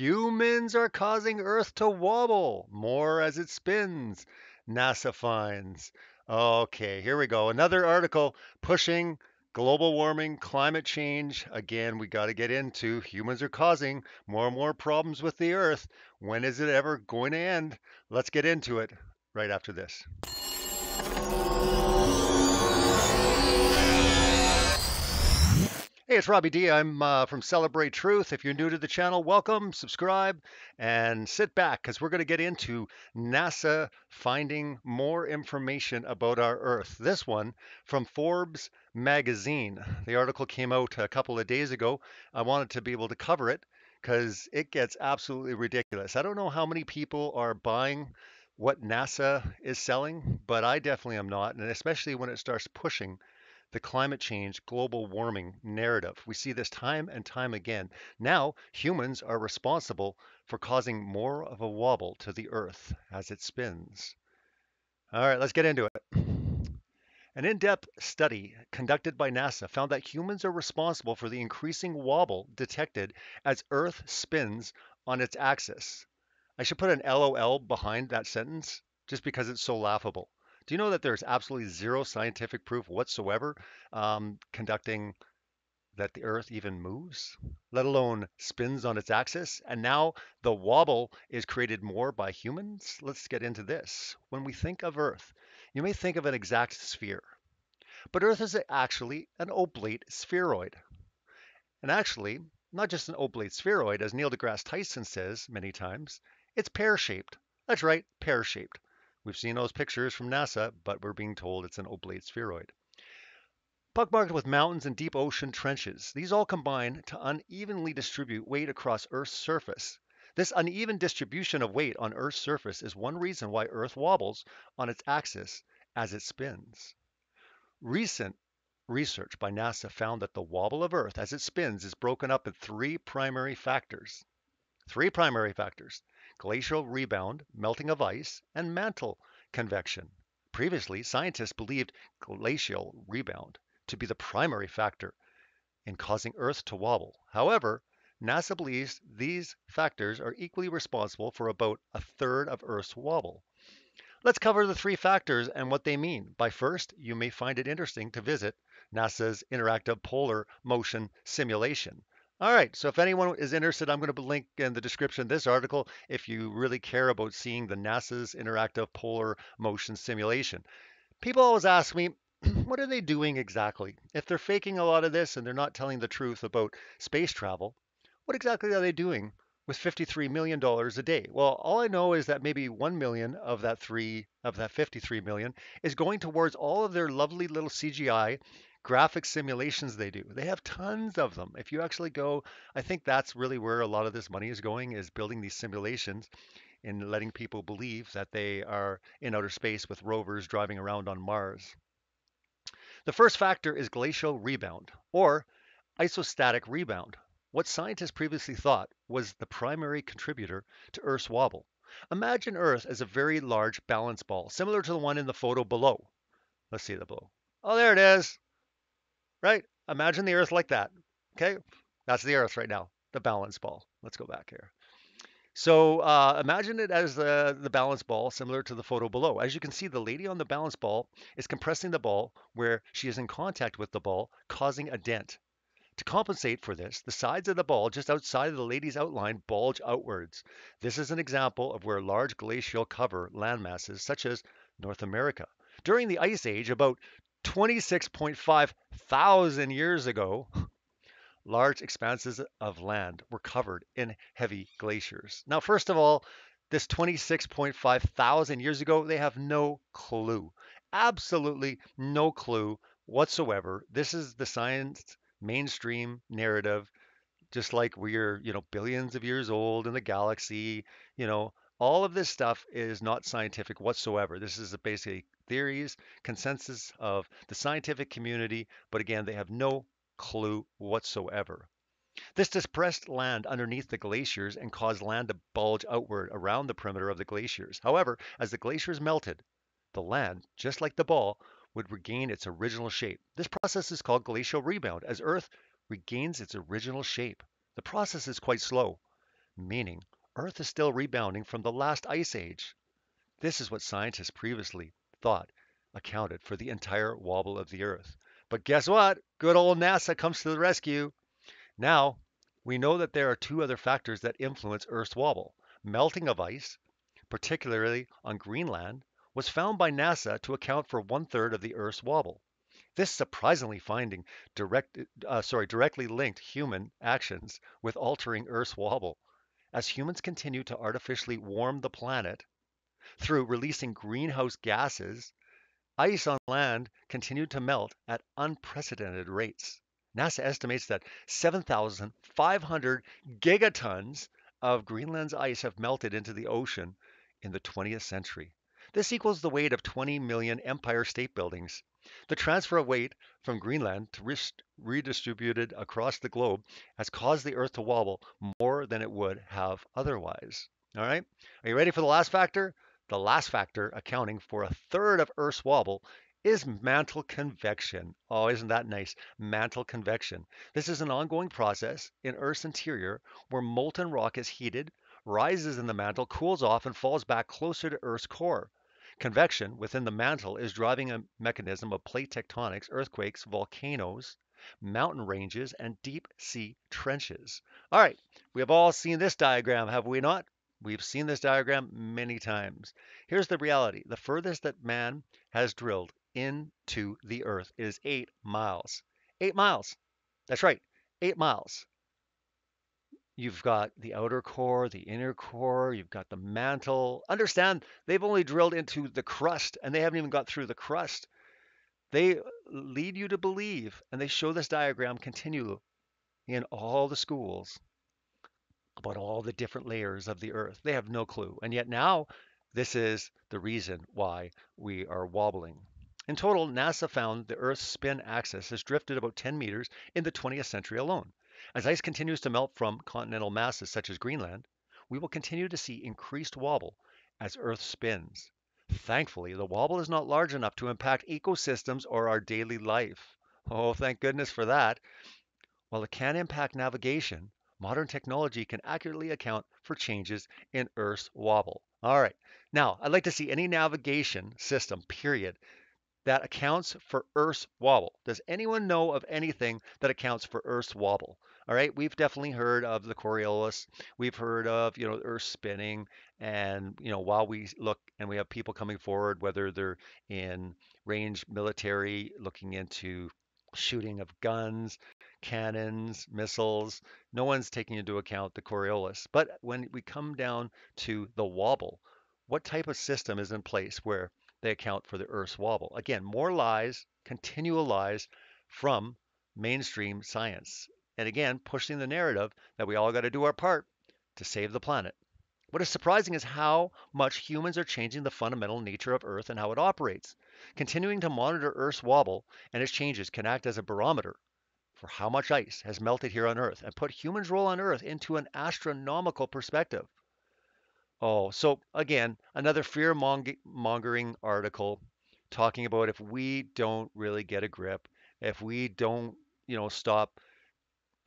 Humans are causing Earth to wobble more as it spins. NASA finds. Okay, here we go. Another article pushing global warming, climate change. Again, we got to get into humans are causing more and more problems with the Earth. When is it ever going to end? Let's get into it right after this. Hey, it's Robbie D. I'm uh, from Celebrate Truth. If you're new to the channel, welcome, subscribe, and sit back because we're going to get into NASA finding more information about our Earth. This one from Forbes magazine. The article came out a couple of days ago. I wanted to be able to cover it because it gets absolutely ridiculous. I don't know how many people are buying what NASA is selling, but I definitely am not, and especially when it starts pushing the climate change, global warming narrative. We see this time and time again. Now, humans are responsible for causing more of a wobble to the Earth as it spins. All right, let's get into it. An in depth study conducted by NASA found that humans are responsible for the increasing wobble detected as Earth spins on its axis. I should put an LOL behind that sentence just because it's so laughable. Do you know that there's absolutely zero scientific proof whatsoever um, conducting that the Earth even moves, let alone spins on its axis? And now the wobble is created more by humans? Let's get into this. When we think of Earth, you may think of an exact sphere, but Earth is actually an oblate spheroid. And actually, not just an oblate spheroid, as Neil deGrasse Tyson says many times, it's pear shaped. That's right, pear shaped. We've seen those pictures from NASA, but we're being told it's an oblate spheroid. Pockmarked with mountains and deep ocean trenches, these all combine to unevenly distribute weight across Earth's surface. This uneven distribution of weight on Earth's surface is one reason why Earth wobbles on its axis as it spins. Recent research by NASA found that the wobble of Earth as it spins is broken up in three primary factors. Three primary factors glacial rebound, melting of ice, and mantle convection. Previously, scientists believed glacial rebound to be the primary factor in causing Earth to wobble. However, NASA believes these factors are equally responsible for about a third of Earth's wobble. Let's cover the three factors and what they mean. By first, you may find it interesting to visit NASA's Interactive Polar Motion Simulation. All right, so if anyone is interested, I'm going to link in the description this article if you really care about seeing the NASA's Interactive Polar Motion Simulation. People always ask me, what are they doing exactly? If they're faking a lot of this and they're not telling the truth about space travel, what exactly are they doing with $53 million a day? Well, all I know is that maybe 1 million of that three of that 53 million is going towards all of their lovely little CGI graphic simulations they do. They have tons of them. If you actually go, I think that's really where a lot of this money is going is building these simulations and letting people believe that they are in outer space with rovers driving around on Mars. The first factor is glacial rebound or isostatic rebound, what scientists previously thought was the primary contributor to Earth's wobble. Imagine Earth as a very large balance ball, similar to the one in the photo below. Let's see the below. Oh, there it is right? Imagine the Earth like that. Okay, that's the Earth right now, the balance ball. Let's go back here. So uh, imagine it as the, the balance ball, similar to the photo below. As you can see, the lady on the balance ball is compressing the ball where she is in contact with the ball, causing a dent. To compensate for this, the sides of the ball just outside of the lady's outline bulge outwards. This is an example of where large glacial cover landmasses, such as North America. During the Ice Age, about 26.5 thousand years ago, large expanses of land were covered in heavy glaciers. Now, first of all, this 26.5 thousand years ago, they have no clue. Absolutely no clue whatsoever. This is the science mainstream narrative, just like we're, you know, billions of years old in the galaxy, you know, all of this stuff is not scientific whatsoever. This is basically theories, consensus of the scientific community, but again, they have no clue whatsoever. This depressed land underneath the glaciers and caused land to bulge outward around the perimeter of the glaciers. However, as the glaciers melted, the land, just like the ball, would regain its original shape. This process is called glacial rebound as Earth regains its original shape. The process is quite slow, meaning Earth is still rebounding from the last ice age. This is what scientists previously thought accounted for the entire wobble of the Earth. But guess what? Good old NASA comes to the rescue. Now, we know that there are two other factors that influence Earth's wobble. Melting of ice, particularly on Greenland, was found by NASA to account for one third of the Earth's wobble. This surprisingly finding direct, uh, sorry, directly linked human actions with altering Earth's wobble. As humans continue to artificially warm the planet through releasing greenhouse gases, ice on land continued to melt at unprecedented rates. NASA estimates that 7,500 gigatons of Greenland's ice have melted into the ocean in the 20th century. This equals the weight of 20 million Empire State Buildings. The transfer of weight from Greenland to redistributed across the globe has caused the Earth to wobble more than it would have otherwise. All right, are you ready for the last factor? The last factor accounting for a third of Earth's wobble is mantle convection. Oh, isn't that nice? Mantle convection. This is an ongoing process in Earth's interior where molten rock is heated, rises in the mantle, cools off, and falls back closer to Earth's core. Convection within the mantle is driving a mechanism of plate tectonics, earthquakes, volcanoes, mountain ranges, and deep sea trenches. All right, we have all seen this diagram, have we not? We've seen this diagram many times. Here's the reality. The furthest that man has drilled into the earth is eight miles. Eight miles. That's right, eight miles. You've got the outer core, the inner core, you've got the mantle. Understand, they've only drilled into the crust and they haven't even got through the crust. They uh, lead you to believe, and they show this diagram continue in all the schools about all the different layers of the earth. They have no clue. And yet now, this is the reason why we are wobbling. In total, NASA found the Earth's spin axis has drifted about 10 meters in the 20th century alone. As ice continues to melt from continental masses such as Greenland, we will continue to see increased wobble as Earth spins. Thankfully, the wobble is not large enough to impact ecosystems or our daily life. Oh, thank goodness for that. While it can impact navigation, modern technology can accurately account for changes in Earth's wobble. All right, now I'd like to see any navigation system, period, that accounts for Earth's wobble. Does anyone know of anything that accounts for Earth's wobble? All right, we've definitely heard of the Coriolis. We've heard of, you know, Earth spinning. And, you know, while we look and we have people coming forward, whether they're in range military, looking into shooting of guns, cannons, missiles, no one's taking into account the Coriolis. But when we come down to the wobble, what type of system is in place where they account for the Earth's wobble. Again, more lies, continual lies from mainstream science. And again, pushing the narrative that we all got to do our part to save the planet. What is surprising is how much humans are changing the fundamental nature of Earth and how it operates. Continuing to monitor Earth's wobble and its changes can act as a barometer for how much ice has melted here on Earth and put humans' role on Earth into an astronomical perspective. Oh, so again, another fear mongering article talking about if we don't really get a grip, if we don't, you know, stop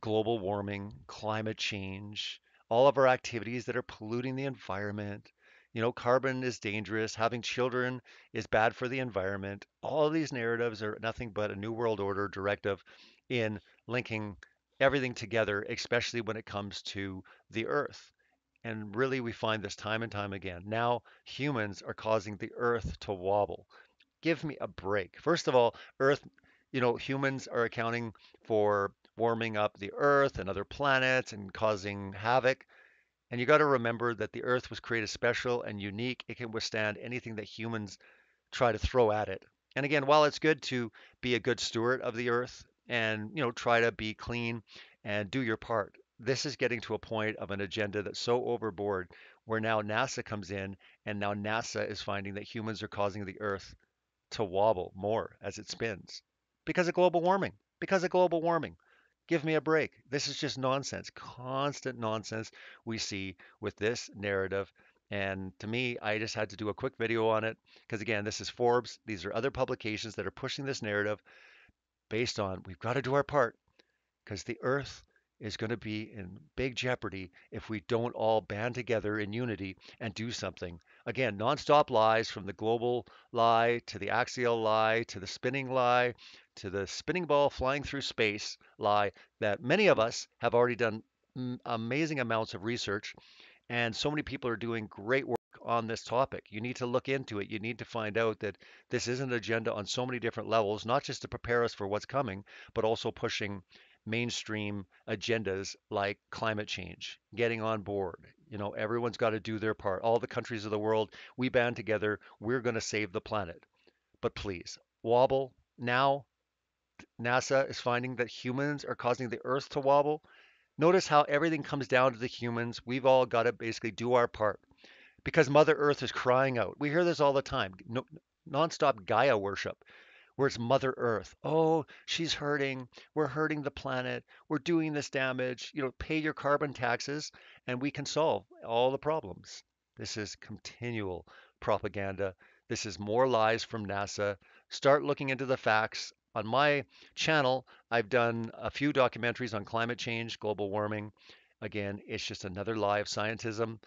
global warming, climate change, all of our activities that are polluting the environment, you know, carbon is dangerous, having children is bad for the environment. All of these narratives are nothing but a new world order directive in linking everything together, especially when it comes to the earth. And really, we find this time and time again. Now, humans are causing the earth to wobble. Give me a break. First of all, earth, you know, humans are accounting for warming up the earth and other planets and causing havoc. And you got to remember that the earth was created special and unique. It can withstand anything that humans try to throw at it. And again, while it's good to be a good steward of the earth and, you know, try to be clean and do your part, this is getting to a point of an agenda that's so overboard where now NASA comes in and now NASA is finding that humans are causing the earth to wobble more as it spins because of global warming. Because of global warming. Give me a break. This is just nonsense, constant nonsense we see with this narrative. And to me, I just had to do a quick video on it because, again, this is Forbes. These are other publications that are pushing this narrative based on we've got to do our part because the earth is going to be in big jeopardy if we don't all band together in unity and do something. Again, nonstop lies from the global lie to the axial lie to the spinning lie to the spinning ball flying through space lie that many of us have already done amazing amounts of research and so many people are doing great work on this topic. You need to look into it. You need to find out that this is an agenda on so many different levels, not just to prepare us for what's coming, but also pushing mainstream agendas like climate change, getting on board. You know, everyone's got to do their part. All the countries of the world, we band together. We're going to save the planet. But please, wobble. Now, NASA is finding that humans are causing the Earth to wobble. Notice how everything comes down to the humans. We've all got to basically do our part because Mother Earth is crying out. We hear this all the time. No, nonstop Gaia worship where it's Mother Earth. Oh, she's hurting. We're hurting the planet. We're doing this damage. You know, pay your carbon taxes and we can solve all the problems. This is continual propaganda. This is more lies from NASA. Start looking into the facts. On my channel, I've done a few documentaries on climate change, global warming. Again, it's just another lie of scientism.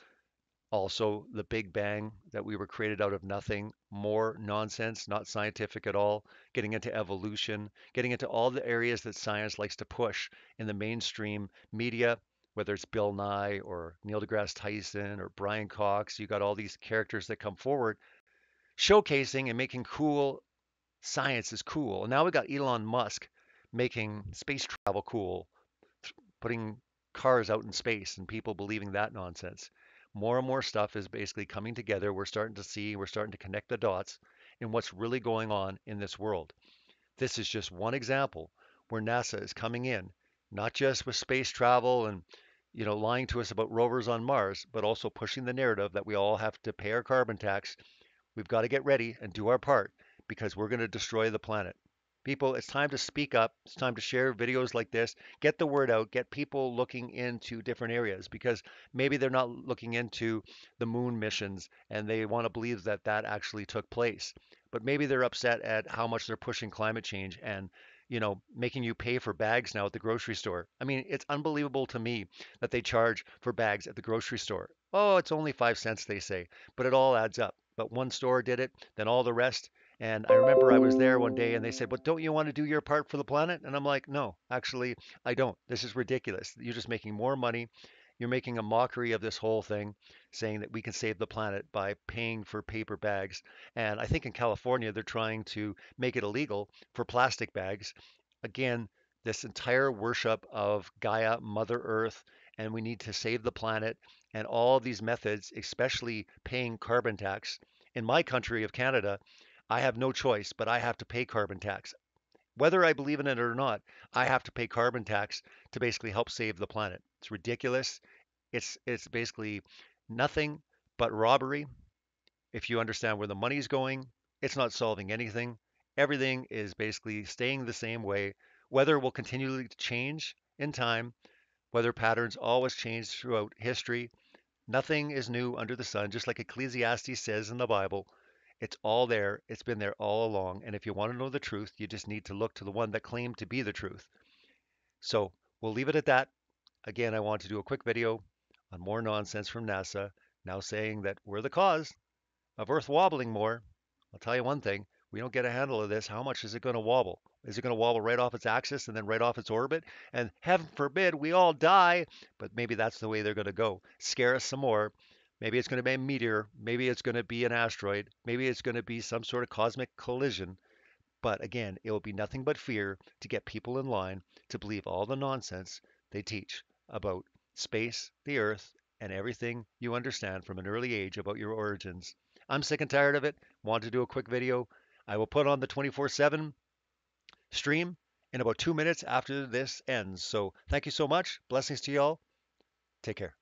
Also, the Big Bang, that we were created out of nothing, more nonsense, not scientific at all. Getting into evolution, getting into all the areas that science likes to push in the mainstream media, whether it's Bill Nye or Neil deGrasse Tyson or Brian Cox. You got all these characters that come forward showcasing and making cool science is cool. And now we got Elon Musk making space travel cool, putting cars out in space and people believing that nonsense more and more stuff is basically coming together. We're starting to see, we're starting to connect the dots in what's really going on in this world. This is just one example where NASA is coming in, not just with space travel and you know lying to us about rovers on Mars, but also pushing the narrative that we all have to pay our carbon tax. We've got to get ready and do our part because we're going to destroy the planet. People, it's time to speak up. It's time to share videos like this, get the word out, get people looking into different areas because maybe they're not looking into the moon missions and they want to believe that that actually took place. But maybe they're upset at how much they're pushing climate change and you know, making you pay for bags now at the grocery store. I mean, it's unbelievable to me that they charge for bags at the grocery store. Oh, it's only five cents, they say, but it all adds up. But one store did it, then all the rest, and I remember I was there one day and they said, But don't you want to do your part for the planet? And I'm like, No, actually, I don't. This is ridiculous. You're just making more money. You're making a mockery of this whole thing, saying that we can save the planet by paying for paper bags. And I think in California, they're trying to make it illegal for plastic bags. Again, this entire worship of Gaia, Mother Earth, and we need to save the planet and all these methods, especially paying carbon tax. In my country of Canada, I have no choice, but I have to pay carbon tax. Whether I believe in it or not, I have to pay carbon tax to basically help save the planet. It's ridiculous. It's it's basically nothing but robbery. If you understand where the money's going, it's not solving anything. Everything is basically staying the same way. Weather will continually change in time. Weather patterns always change throughout history. Nothing is new under the sun, just like Ecclesiastes says in the Bible. It's all there. It's been there all along. And if you want to know the truth, you just need to look to the one that claimed to be the truth. So we'll leave it at that. Again, I want to do a quick video on more nonsense from NASA, now saying that we're the cause of Earth wobbling more. I'll tell you one thing, we don't get a handle of this. How much is it going to wobble? Is it going to wobble right off its axis and then right off its orbit? And heaven forbid we all die, but maybe that's the way they're going to go. Scare us some more Maybe it's going to be a meteor. Maybe it's going to be an asteroid. Maybe it's going to be some sort of cosmic collision. But again, it will be nothing but fear to get people in line to believe all the nonsense they teach about space, the earth, and everything you understand from an early age about your origins. I'm sick and tired of it. Want to do a quick video. I will put on the 24 7 stream in about two minutes after this ends. So thank you so much. Blessings to y'all. Take care.